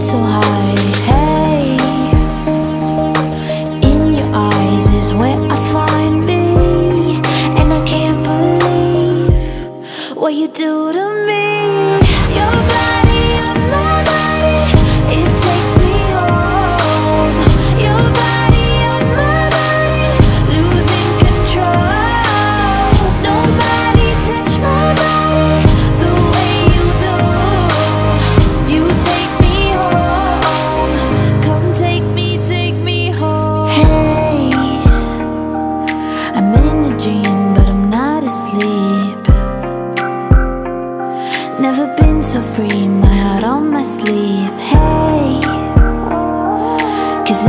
so high. I'm in a dream, but I'm not asleep. Never been so free, my heart on my sleeve. Hey Cause